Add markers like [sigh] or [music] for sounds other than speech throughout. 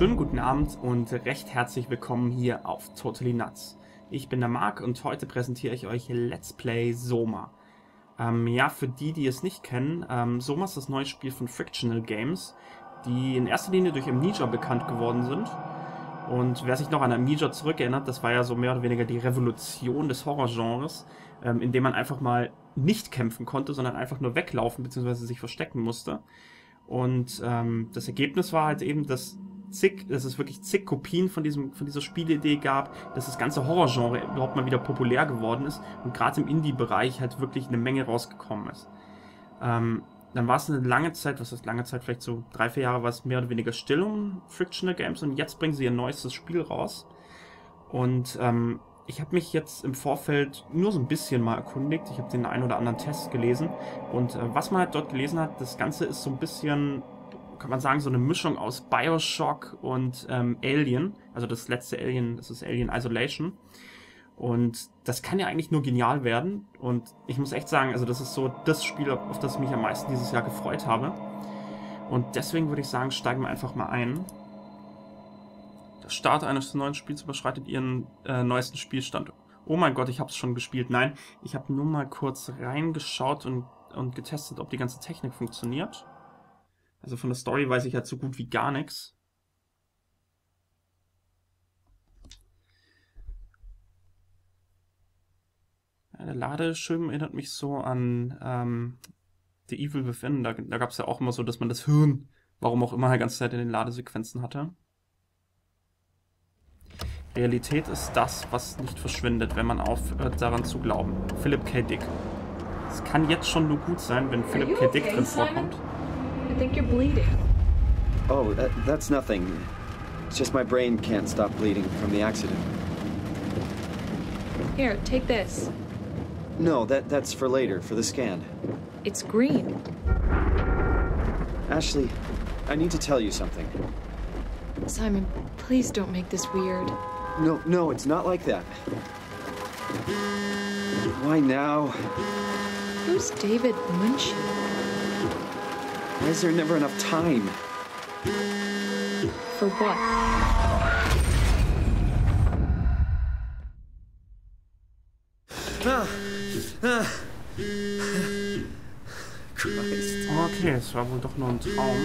Schönen guten Abend und recht herzlich willkommen hier auf Totally Nuts. Ich bin der Marc und heute präsentiere ich euch Let's Play Soma. Ähm, ja, für die, die es nicht kennen, ähm, Soma ist das neue Spiel von Frictional Games, die in erster Linie durch Amnesia bekannt geworden sind. Und wer sich noch an Amnesia zurückerinnert, das war ja so mehr oder weniger die Revolution des Horrorgenres, ähm, in dem man einfach mal nicht kämpfen konnte, sondern einfach nur weglaufen bzw. sich verstecken musste. Und ähm, das Ergebnis war halt eben, dass zig, dass es wirklich zig Kopien von, diesem, von dieser Spielidee gab, dass das ganze Horrorgenre überhaupt mal wieder populär geworden ist und gerade im Indie-Bereich halt wirklich eine Menge rausgekommen ist. Ähm, dann war es eine lange Zeit, was ist lange Zeit, vielleicht so drei, vier Jahre war es mehr oder weniger still um Frictional Games und jetzt bringen sie ihr neuestes Spiel raus. Und ähm, ich habe mich jetzt im Vorfeld nur so ein bisschen mal erkundigt. Ich habe den einen oder anderen Test gelesen. Und äh, was man halt dort gelesen hat, das Ganze ist so ein bisschen kann man sagen, so eine Mischung aus Bioshock und ähm, Alien. Also das letzte Alien, das ist Alien Isolation. Und das kann ja eigentlich nur genial werden. Und ich muss echt sagen, also das ist so das Spiel, auf das ich mich am meisten dieses Jahr gefreut habe. Und deswegen würde ich sagen, steigen wir einfach mal ein. Der Start eines neuen Spiels überschreitet ihren äh, neuesten Spielstand. Oh mein Gott, ich habe es schon gespielt. Nein, ich habe nur mal kurz reingeschaut und, und getestet, ob die ganze Technik funktioniert. Also von der Story weiß ich halt so gut wie gar nichts. Ja, der Ladeschirm erinnert mich so an ähm, The Evil Within. Da, da gab es ja auch immer so, dass man das Hirn, warum auch immer, die ganze Zeit in den Ladesequenzen hatte. Realität ist das, was nicht verschwindet, wenn man aufhört, daran zu glauben. Philip K. Dick. Es kann jetzt schon nur gut sein, wenn Philip K. Dick drin vorkommt. I think you're bleeding. Oh, that, that's nothing. It's just my brain can't stop bleeding from the accident. Here, take this. No, that that's for later, for the scan. It's green. Ashley, I need to tell you something. Simon, please don't make this weird. No, no, it's not like that. Why now? Who's David Munchie? Why is there never enough time? For what? Ah. Ah. Christ. Okay, es war wohl doch nur ein Traum.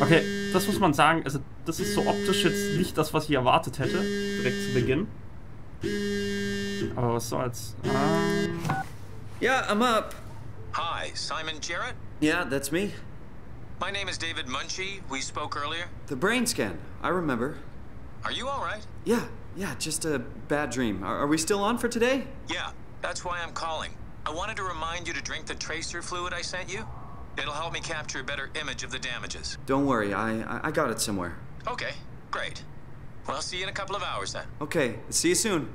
Okay, das muss man sagen, also das ist so optisch jetzt nicht das, was ich erwartet hätte, direkt zu Beginn. Aber was soll's. Ähm... Yeah, I'm up. Hi, Simon Jarrett? Yeah, that's me. My name is David Munchie. We spoke earlier. The brain scan. I remember. Are you all right? Yeah, yeah, just a bad dream. Are, are, we still on for today? Yeah, that's why I'm calling. I wanted to remind you to drink the tracer fluid I sent you. It'll help me capture a better image of the damages. Don't worry, I, I got it somewhere. Okay, great. Well, I'll see you in a couple of hours then. Okay, see you soon.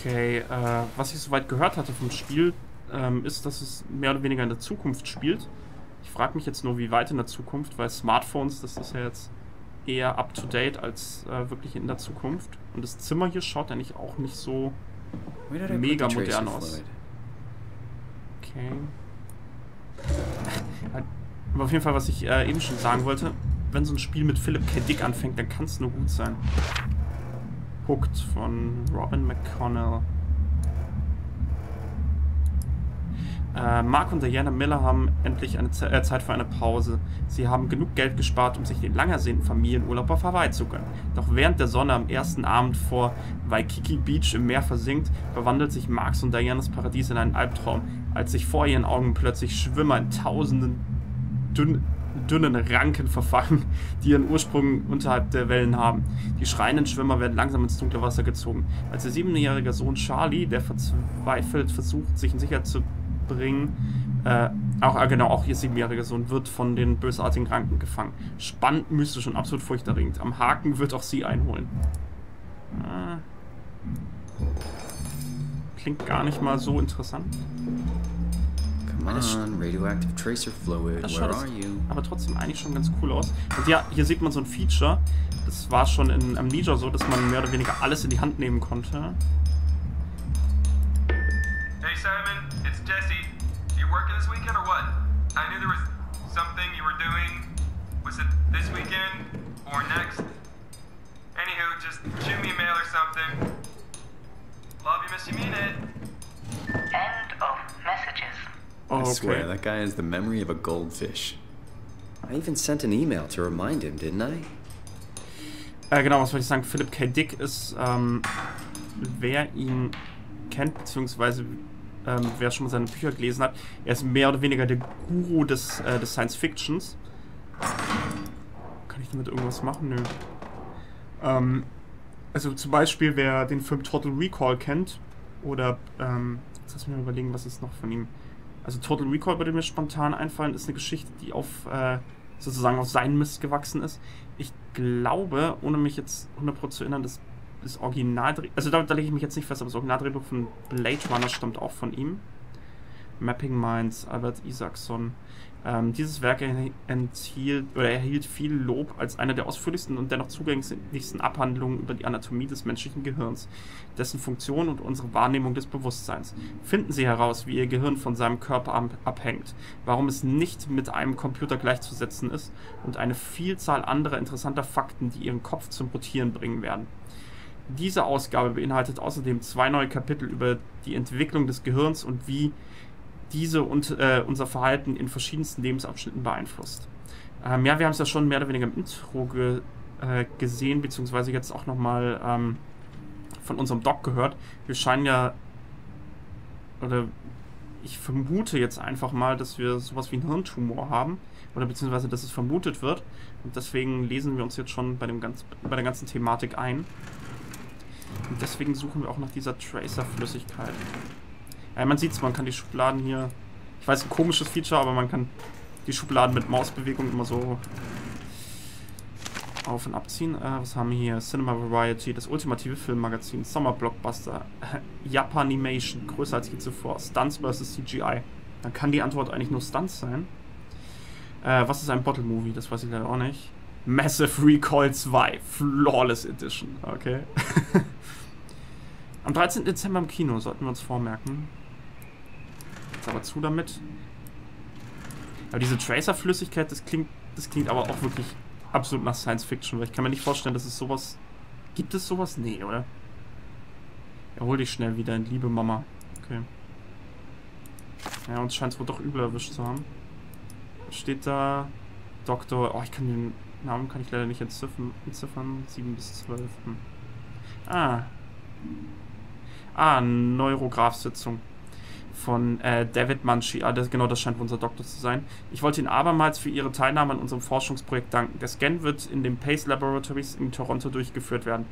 Okay, äh, was ich soweit gehört hatte vom Spiel, ähm, ist, dass es mehr oder weniger in der Zukunft spielt. Ich frage mich jetzt nur, wie weit in der Zukunft, weil Smartphones, das ist ja jetzt eher up-to-date als äh, wirklich in der Zukunft. Und das Zimmer hier schaut eigentlich auch nicht so mega modern aus. Okay. [laughs] Aber auf jeden Fall, was ich äh, eben schon sagen wollte, wenn so ein Spiel mit Philip K. Dick anfängt, dann kann es nur gut sein. Hooked von Robin McConnell. Äh, Mark und Diana Miller haben endlich eine Ze äh, Zeit für eine Pause. Sie haben genug Geld gespart, um sich den lang ersehnten Familienurlaub auf Hawaii zu gönnen. Doch während der Sonne am ersten Abend vor Waikiki Beach im Meer versinkt, verwandelt sich Marks und Dianas Paradies in einen Albtraum, als sich vor ihren Augen plötzlich Schwimmer in tausenden dünn dünnen Ranken verfangen, die ihren Ursprung unterhalb der Wellen haben. Die schreienden Schwimmer werden langsam ins dunkle Wasser gezogen. Als der siebenjährige Sohn Charlie, der verzweifelt versucht, sich in Sicherheit zu bringen, äh, auch, äh, genau, auch ihr siebenjähriger Sohn wird von den bösartigen Ranken gefangen. Spannend, mystisch und absolut furchterregend. Am Haken wird auch sie einholen. Äh, klingt gar nicht mal so interessant. Come on, radioactive tracer fluid, das where are you? Aber trotzdem eigentlich schon ganz cool aus. Und ja, hier sieht man so ein Feature. Das war schon in Amnesia so, dass man mehr oder weniger alles in die Hand nehmen konnte. Hey Simon, it's Jesse. You working this weekend or what? I knew there was something you were doing? Was it this weekend or next? Anywho, just shoot me a mail or something. Love you, miss you, mean it. Of messages. I swear, Okay. that guy has the memory of a goldfish. I even sent an email to remind him, didn't I? Äh, genau, was wollte ich sagen? Philip K. Dick ist, ähm, wer ihn kennt, beziehungsweise ähm, wer schon mal seine Bücher gelesen hat, er ist mehr oder weniger der Guru des, äh, des Science Fictions. Kann ich damit irgendwas machen? Nö. Ähm, also zum Beispiel, wer den Film Total Recall kennt, oder, ähm, jetzt lass mich mal überlegen, was ist noch von ihm. Also Total Recall würde mir spontan einfallen, ist eine Geschichte, die auf, äh, sozusagen auf seinen Mist gewachsen ist. Ich glaube, ohne mich jetzt 100% zu erinnern, das, das Original, also da, da lege ich mich jetzt nicht fest, aber das Originaldrehbuch von Blade Runner stammt auch von ihm. Mapping Minds, Albert Isaacson. Ähm, dieses Werk enthielt oder erhielt viel Lob als eine der ausführlichsten und dennoch zugänglichsten Abhandlungen über die Anatomie des menschlichen Gehirns, dessen Funktion und unsere Wahrnehmung des Bewusstseins. Finden Sie heraus, wie Ihr Gehirn von seinem Körper ab- abhängt, warum es nicht mit einem Computer gleichzusetzen ist und eine Vielzahl anderer interessanter Fakten, die Ihren Kopf zum Rotieren bringen werden. Diese Ausgabe beinhaltet außerdem zwei neue Kapitel über die Entwicklung des Gehirns und wie diese und äh, unser Verhalten in verschiedensten Lebensabschnitten beeinflusst. Ähm, ja, wir haben es ja schon mehr oder weniger im Intro ge äh, gesehen, beziehungsweise jetzt auch nochmal ähm, von unserem Doc gehört. Wir scheinen ja, oder ich vermute jetzt einfach mal, dass wir sowas wie einen Hirntumor haben, oder beziehungsweise, dass es vermutet wird. Und deswegen lesen wir uns jetzt schon bei, dem ganz, bei der ganzen Thematik ein. Und deswegen suchen wir auch nach dieser Tracer-Flüssigkeit. Ja, man sieht es, man kann die Schubladen hier. Ich weiß, ein komisches Feature, aber man kann die Schubladen mit Mausbewegung immer so auf- und abziehen. Äh, was haben wir hier? Cinema Variety, das ultimative Filmmagazin, Summer Blockbuster, [laughs] Japanimation, größer als je zuvor, Stunts vs. CGI. Dann kann die Antwort eigentlich nur Stunts sein. Äh, was ist ein Bottle Movie? Das weiß ich leider auch nicht. Massive Recoil 2, Flawless Edition. Okay. [laughs] Am 13. Dezember im Kino, sollten wir uns vormerken. Jetzt aber zu damit. Aber diese Tracer-Flüssigkeit, das klingt, das klingt aber auch wirklich absolut nach Science Fiction, weil ich kann mir nicht vorstellen, dass es sowas. Gibt es sowas? Nee, oder? Erhol dich schnell wieder Liebe, Mama. Okay. Ja, uns scheint es wohl doch übel erwischt zu haben. Steht da Doktor. Oh, ich kann den Namen kann ich leider nicht entziffern. entziffern. 7 bis 12. Hm. Ah. Ah, Neurograph-Sitzung von äh, David Munchie. Ah, das, genau, das scheint unser Doktor zu sein. Ich wollte Ihnen abermals für Ihre Teilnahme an unserem Forschungsprojekt danken. Der Scan wird in den Pace Laboratories in Toronto durchgeführt werden.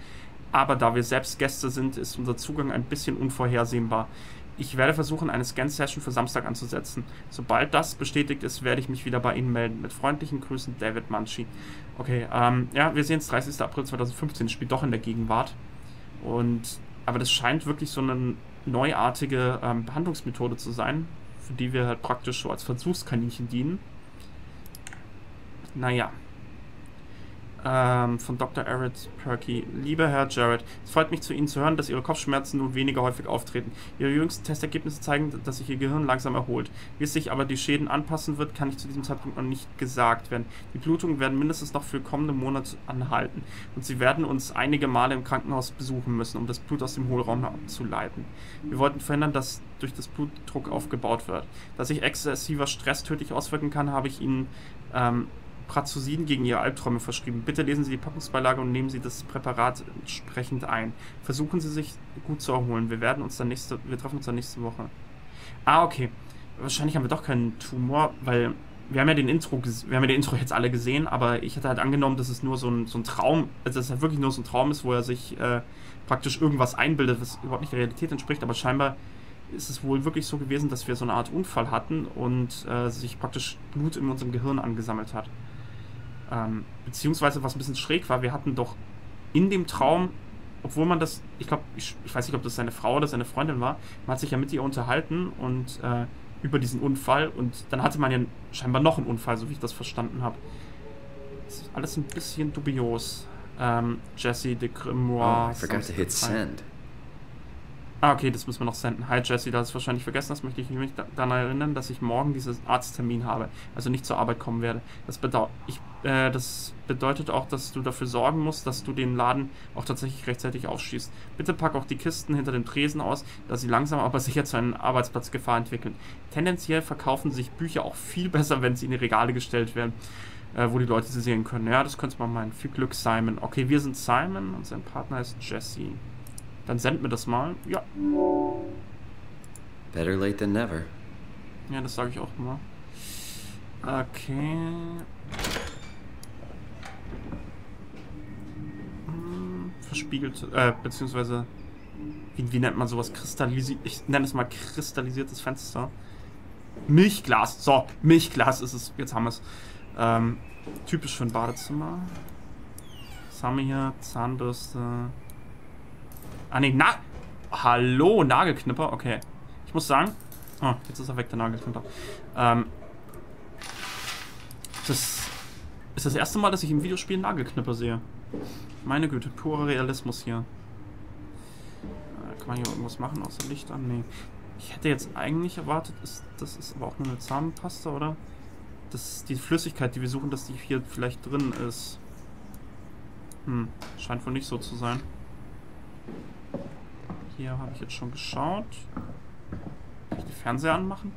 Aber da wir selbst Gäste sind, ist unser Zugang ein bisschen unvorhersehbar. Ich werde versuchen, eine Scan-Session für Samstag anzusetzen. Sobald das bestätigt ist, werde ich mich wieder bei Ihnen melden. Mit freundlichen Grüßen, David Munchie. Okay, ähm, ja, wir sehen es 30. April 2015, spielt doch in der Gegenwart. Und, aber das scheint wirklich so eine neuartige ähm, Behandlungsmethode zu sein, für die wir halt praktisch so als Versuchskaninchen dienen. Naja. Ähm, von Dr. Arid Perky. Lieber Herr Jarrett, es freut mich zu Ihnen zu hören, dass Ihre Kopfschmerzen nun weniger häufig auftreten. Ihre jüngsten Testergebnisse zeigen, dass sich Ihr Gehirn langsam erholt. Wie es sich aber die Schäden anpassen wird, kann ich zu diesem Zeitpunkt noch nicht gesagt werden. Die Blutungen werden mindestens noch für kommende Monate anhalten und Sie werden uns einige Male im Krankenhaus besuchen müssen, um das Blut aus dem Hohlraum abzuleiten. Wir wollten verhindern, dass durch das Blutdruck aufgebaut wird. Da sich exzessiver Stress tödlich auswirken kann, habe ich Ihnen ähm, Prazosin gegen Ihre Albträume verschrieben. Bitte lesen Sie die Packungsbeilage und nehmen Sie das Präparat entsprechend ein. Versuchen Sie sich gut zu erholen. Wir werden uns dann nächste, wir treffen uns dann nächste Woche. Ah, okay. Wahrscheinlich haben wir doch keinen Tumor, weil wir haben ja den Intro, wir haben ja den Intro jetzt alle gesehen, aber ich hatte halt angenommen, dass es nur so ein, so ein Traum, also dass es halt wirklich nur so ein Traum ist, wo er sich äh, praktisch irgendwas einbildet, was überhaupt nicht der Realität entspricht, aber scheinbar ist es wohl wirklich so gewesen, dass wir so eine Art Unfall hatten und äh, sich praktisch Blut in unserem Gehirn angesammelt hat. Ähm, beziehungsweise, was ein bisschen schräg war, wir hatten doch in dem Traum, obwohl man das, ich glaube, ich, ich weiß nicht, ob das seine Frau oder seine Freundin war, man hat sich ja mit ihr unterhalten und äh, über diesen Unfall und dann hatte man ja scheinbar noch einen Unfall, so wie ich das verstanden habe. Das ist alles ein bisschen dubios. Ähm, Jesse de Oh, Grimoire. I forgot to hit send. Ah, okay, das müssen wir noch senden. Hi Jesse, da hast du wahrscheinlich vergessen, das möchte ich mich da- daran erinnern, dass ich morgen diesen Arzttermin habe, also nicht zur Arbeit kommen werde. Das, ich, äh, das bedeutet auch, dass du dafür sorgen musst, dass du den Laden auch tatsächlich rechtzeitig aufschießt. Bitte pack auch die Kisten hinter dem Tresen aus, da sie langsam aber sicher zu einem Arbeitsplatzgefahr entwickeln. Tendenziell verkaufen sich Bücher auch viel [laughs] besser, wenn sie in die Regale gestellt werden, äh, wo die Leute sie sehen können. Ja, das könnte man meinen. Viel Glück, Simon. Okay, wir sind Simon und sein Partner ist Jesse. Dann send mir das mal. Ja, Better late than never. Ja, das sage ich auch immer. Okay. Hm, Verspiegelt, äh, beziehungsweise, wie, wie nennt man sowas? Kristallisiert, ich nenne es mal kristallisiertes Fenster. Milchglas, so, Milchglas ist es, jetzt haben wir es. Ähm, typisch für ein Badezimmer. Was haben wir hier? Zahnbürste. Ah, ne, na. Hallo, Nagelknipper, okay. Ich muss sagen, oh, jetzt ist er weg, der Nagelknipper. Ähm, das ist das erste Mal, dass ich im Videospiel Nagelknipper sehe. Meine Güte, purer Realismus hier. Äh, kann man hier irgendwas machen außer Licht an? Nee. Ich hätte jetzt eigentlich erwartet, ist, das ist aber auch nur eine Zahnpasta, oder? Das die Flüssigkeit, die wir suchen, dass die hier vielleicht drin ist. Hm, scheint wohl nicht so zu sein. Hier habe ich jetzt schon geschaut. Kann ich den Fernseher anmachen?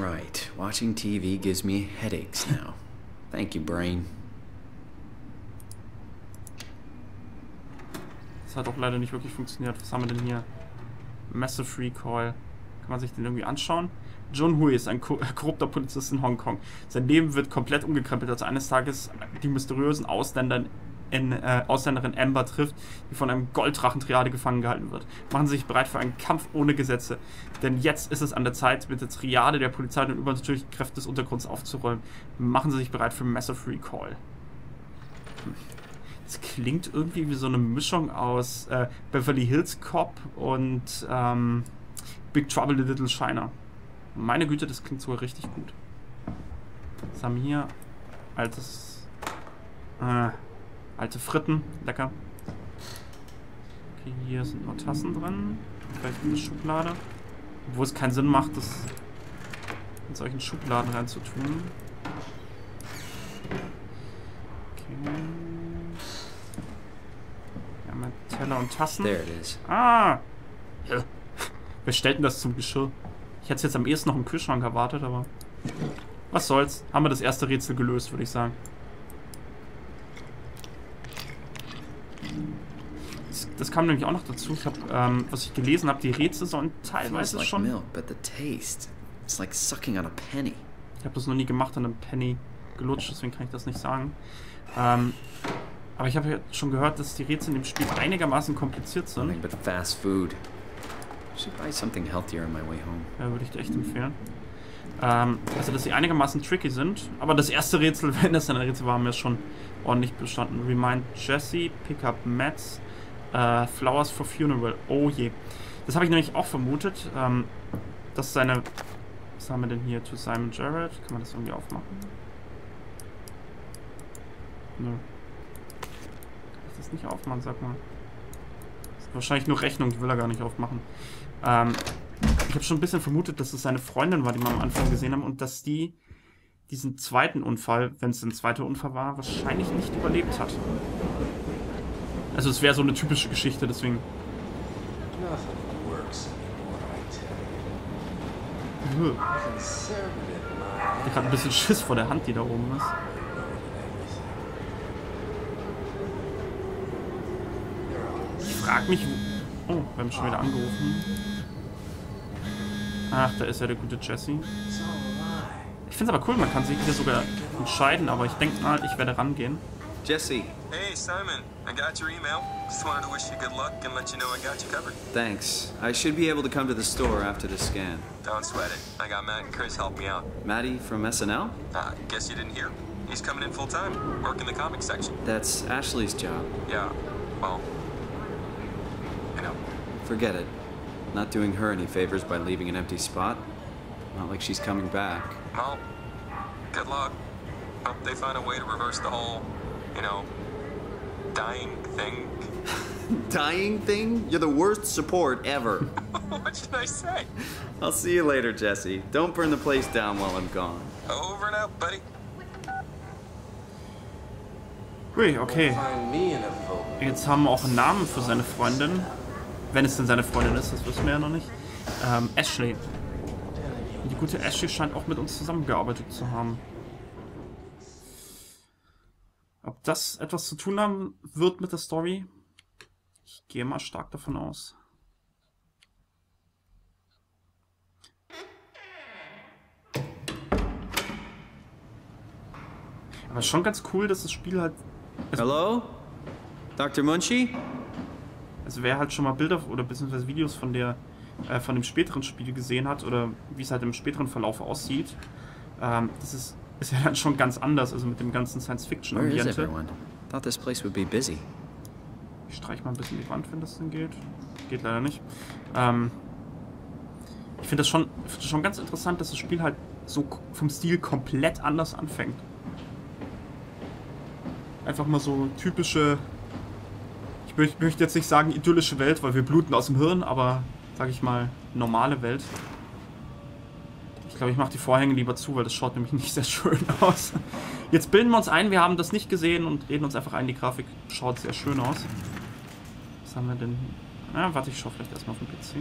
Right. Watching TV gives me headaches now. Thank you, brain. Das hat auch leider nicht wirklich funktioniert. Was haben wir denn hier? Massive Recoil. Kann man sich den irgendwie anschauen? John Hui ist ein ko- [laughs] korrupter Polizist in Hongkong. Sein Leben wird komplett umgekrempelt, als eines Tages die mysteriösen Ausländer in, äh, Ausländerin Amber trifft, die von einem Golddrachentriade gefangen gehalten wird. Machen Sie sich bereit für einen Kampf ohne Gesetze. Denn jetzt ist es an der Zeit, mit der Triade der Polizei und übernatürlichen Kräfte des Untergrunds aufzuräumen. Machen Sie sich bereit für Massive Recall. Es klingt irgendwie wie so eine Mischung aus äh, Beverly Hills Cop und ähm, Big Trouble in Little China. Meine Güte, das klingt sogar richtig gut. Was haben wir hier? Altes. Äh, alte Fritten. Lecker. Okay, hier sind noch Tassen drin. Vielleicht eine Schublade. Obwohl es keinen Sinn macht, das in solchen Schubladen reinzutun. Okay. Wir haben ja Teller und Tassen. Ah! Ja. [laughs] Wer stellt denn das zum Geschirr? Ich hätte es jetzt am ehesten noch im Kühlschrank erwartet, aber. Was soll's? Haben wir das erste Rätsel gelöst, würde ich sagen. Das, kam nämlich auch noch dazu. Ich habe, ähm, was ich gelesen habe, die Rätsel sollen teilweise like schon. milk, but the taste. It's like sucking on a penny. Ich habe das noch nie gemacht an einem Penny gelutscht, deswegen kann ich das nicht sagen. Ähm, aber ich habe ja schon gehört, dass die Rätsel in dem Spiel einigermaßen kompliziert sind. Nothing but fast food. Should buy something healthier on my way home. Ja, würde ich dir echt empfehlen. Ähm, also, dass sie einigermaßen tricky sind. Aber das erste Rätsel, [laughs] wenn das dann ein Rätsel war, haben wir schon ordentlich bestanden. Remind Jesse, Pick up Mats, äh, Flowers for Funeral. Oh je. Das habe ich nämlich auch vermutet, ähm, dass seine... Was haben wir denn hier? To Simon Jarrett. Kann man das irgendwie aufmachen? Nö. Kann ich das nicht aufmachen, sag mal. Das ist wahrscheinlich nur Rechnung, die will er gar nicht aufmachen. Ähm, ich habe schon ein bisschen vermutet, dass es seine Freundin war, die wir am Anfang gesehen haben und dass die diesen zweiten Unfall, wenn es ein zweiter Unfall war, wahrscheinlich nicht überlebt hat. Also es wäre so eine typische Geschichte, deswegen. Ich mind. hab gerade ein bisschen Schiss vor der Hand, die da oben ist. Ich frag mich. Oh, wir haben schon wieder angerufen. Ach, da ist ja der gute Jesse. Ich finde es aber cool, man kann sich hier sogar entscheiden, aber ich denke mal, ich werde rangehen. Jesse, Hey, Simon. I got your email. Just wanted to wish you good luck and let you know I got you covered. thanks. I should be able to come to the store after the scan. Don't sweat it. I got Matt and Chris help me out. Maddie from SNL? Uh, guess you didn't hear? He's coming in full time, working the comic section. That's Ashley's job. Yeah, well, you know. Forget it. Not doing her any favors by leaving an empty spot. Not like she's coming back. Well, good luck. Hope they find a way to reverse the whole, you know, dying thing. [laughs] Dying thing? You're the worst support ever. [laughs] what should I say? I'll see you later, Jesse. Don't burn the place down while I'm gone. Over and out, buddy. Hui, okay. Jetzt haben wir auch einen Namen für seine Freundin. Wenn es denn seine Freundin ist, das wissen wir ja noch nicht. Ähm, Ashley. Die gute Ashley scheint auch mit uns zusammengearbeitet zu haben. Ob das etwas zu tun haben wird mit der Story? Ich gehe mal stark davon aus. Aber schon ganz cool, dass das Spiel halt Hello? Dr. Munchie? Also wer halt schon mal Bilder oder beziehungsweise Videos von der äh, von dem späteren Spiel gesehen hat oder wie es halt im späteren Verlauf aussieht, ähm, das ist, ist ja dann schon ganz anders, also mit dem ganzen Science-Fiction-Ambiente. everyone? Thought this place would be busy. Ich streich mal ein bisschen die Wand, wenn das denn geht. Geht leider nicht. Ähm, ich finde das schon, find das schon ganz interessant, dass das Spiel halt so vom Stil komplett anders anfängt. Einfach mal so typische, ich möcht- möchte jetzt nicht sagen idyllische Welt, weil wir bluten aus dem Hirn, aber sag ich mal normale Welt. Ich glaube, ich mache die Vorhänge lieber zu, weil das schaut nämlich [laughs] nicht sehr schön aus. Jetzt bilden wir uns ein, wir haben das nicht gesehen und reden uns einfach ein, die Grafik schaut sehr schön aus. Was haben wir denn? Na, warte, ich schaue vielleicht erstmal auf den PC.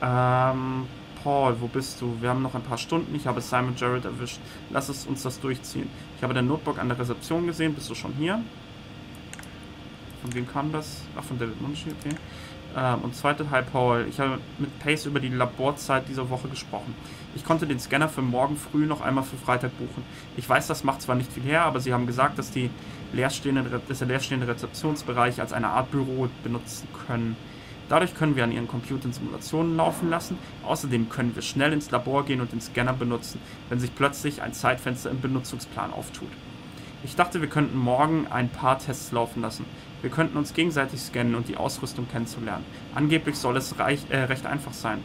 Ähm, Paul, wo bist du? Wir haben noch ein paar Stunden. Ich habe Simon Jarrett erwischt. Lass es uns das durchziehen. Ich habe dein Notebook an der Rezeption gesehen. Bist du schon hier? Von wem kam das? Ach, von David Munchi, okay. Ähm, und zweite, hi Paul. Ich habe mit Pace über die Laborzeit dieser Woche gesprochen. Ich konnte den Scanner für morgen früh noch einmal für Freitag buchen. Ich weiß, das macht zwar nicht viel her, aber sie haben gesagt, dass, die leerstehende, dass der leerstehende Rezeptionsbereich als eine Art Büro benutzen können. Dadurch können wir an ihren Computern Simulationen laufen lassen. Außerdem können wir schnell ins Labor gehen und den Scanner benutzen, wenn sich plötzlich ein Zeitfenster im Benutzungsplan auftut. Ich dachte, wir könnten morgen ein paar Tests laufen lassen. Wir könnten uns gegenseitig scannen und die Ausrüstung kennenzulernen. Angeblich soll es reich, äh, recht einfach sein.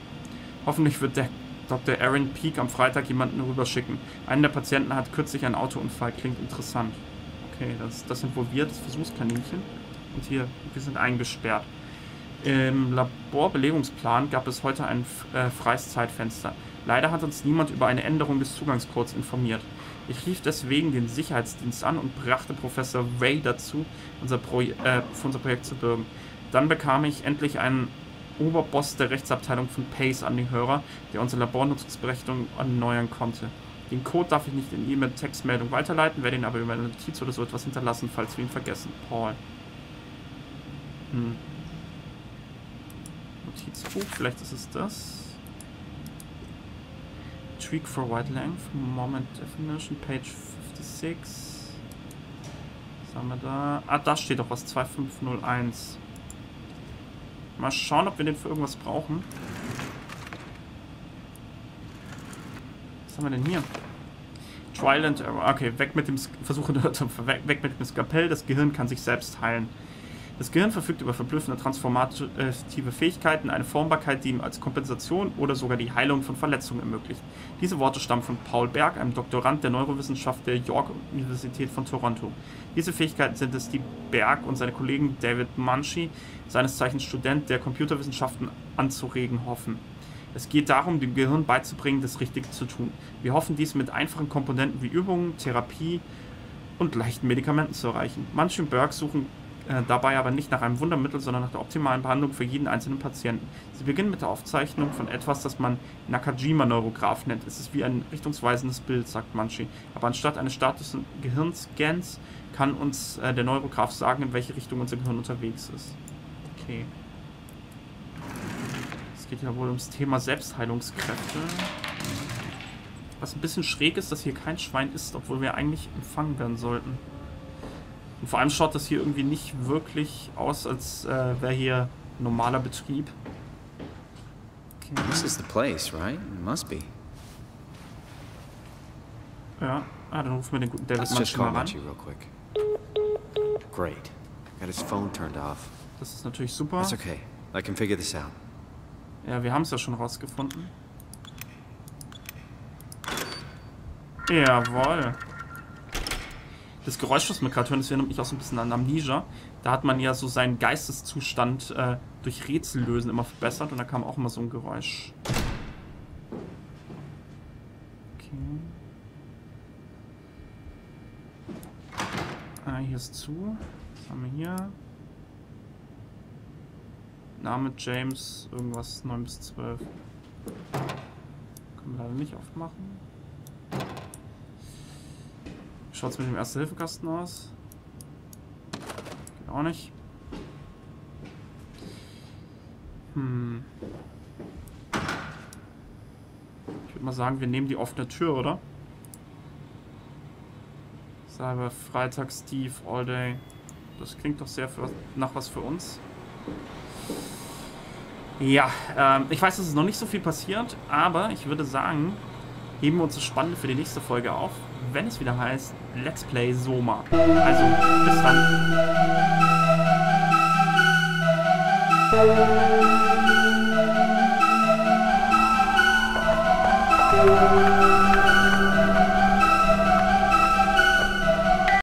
Hoffentlich wird der Dr. Aaron Peak am Freitag jemanden rüberschicken. Einer der Patienten hat kürzlich einen Autounfall. Klingt interessant. Okay, das, das sind wohl wir, das Versuchskaninchen. Und hier, wir sind eingesperrt. Im Laborbelegungsplan gab es heute ein äh, freies Zeitfenster. Leider hat uns niemand über eine Änderung des Zugangscodes informiert. Ich rief deswegen den Sicherheitsdienst an und brachte Professor Ray dazu, unser Pro äh, für unser Projekt zu bürgen. Dann bekam ich endlich einen Oberboss der Rechtsabteilung von Pace an den Hörer, der unsere Labornutzungsberechtigung erneuern konnte. Den Code darf ich nicht in E-Mail-Textmeldung weiterleiten, werde ihn aber über eine Notiz oder so etwas hinterlassen, falls wir ihn vergessen. Paul. Hm. Notizbuch, vielleicht ist es das. Tweak for White Length, Moment Definition, Page 56. Was haben wir da? Ah, da steht doch was, 2501. Mal schauen, ob wir den für irgendwas brauchen. Was haben wir denn hier? Trial and Error. Okay, weg mit dem Versuche [laughs] weg, weg mit dem Skalpell. Das Gehirn kann sich selbst heilen. Das Gehirn verfügt über verblüffende transformative Fähigkeiten, eine Formbarkeit, die ihm als Kompensation oder sogar die Heilung von Verletzungen ermöglicht. Diese Worte stammen von Paul Berg, einem Doktorand der Neurowissenschaft der York Universität von Toronto. Diese Fähigkeiten sind es, die Berg und seine Kollegen David Munchie, seines Zeichens Student der Computerwissenschaften, anzuregen hoffen. Es geht darum, dem Gehirn beizubringen, das Richtige zu tun. Wir hoffen dies mit einfachen Komponenten wie Übungen, Therapie und leichten Medikamenten zu erreichen. Manche Berg suchen äh, dabei aber nicht nach einem Wundermittel, sondern nach der optimalen Behandlung für jeden einzelnen Patienten. Sie beginnen mit der Aufzeichnung von etwas, das man Nakajima-Neurograph nennt. Es ist wie ein richtungsweisendes Bild, sagt Manchi. Aber anstatt eines statischen Gehirnscans kann uns äh, der Neurograph sagen, in welche Richtung unser Gehirn unterwegs ist. Okay. Es geht ja wohl ums Thema Selbstheilungskräfte. Was ein bisschen schräg ist, dass hier kein Schwein ist, obwohl wir eigentlich empfangen werden sollten. Und vor allem schaut das hier irgendwie nicht wirklich aus, als äh, wäre hier normaler Betrieb. This is the place, right? It must be. Ja, ah, dann rufen wir den guten David Let's just Munchie mal call ran. Munchie real quick. Great. Got his phone turned off. Das ist natürlich super. That's okay. I can figure this out. Ja, wir haben es ja schon rausgefunden. Jawohl. Das Geräusch, was wir gerade hören, das erinnert mich auch so ein bisschen an Amnesia. Da hat man ja so seinen Geisteszustand äh, durch Rätsellösen immer verbessert und da kam auch immer so ein Geräusch. Okay. Ah, hier ist zu. Was haben wir hier? Name James, irgendwas 9 bis 12. Können wir leider nicht aufmachen. Schaut es mit dem Erste-Hilfe-Kasten aus? Geht auch nicht. Hm. Ich würde mal sagen, wir nehmen die offene Tür, oder? Cyber Freitag Steve All Day. Das klingt doch sehr für, nach was für uns. Ja, ähm, ich weiß, es ist noch nicht so viel passiert, aber ich würde sagen, heben wir uns das Spannende für die nächste Folge auf, wenn es wieder heißt Let's Play Soma. Also, bis dann.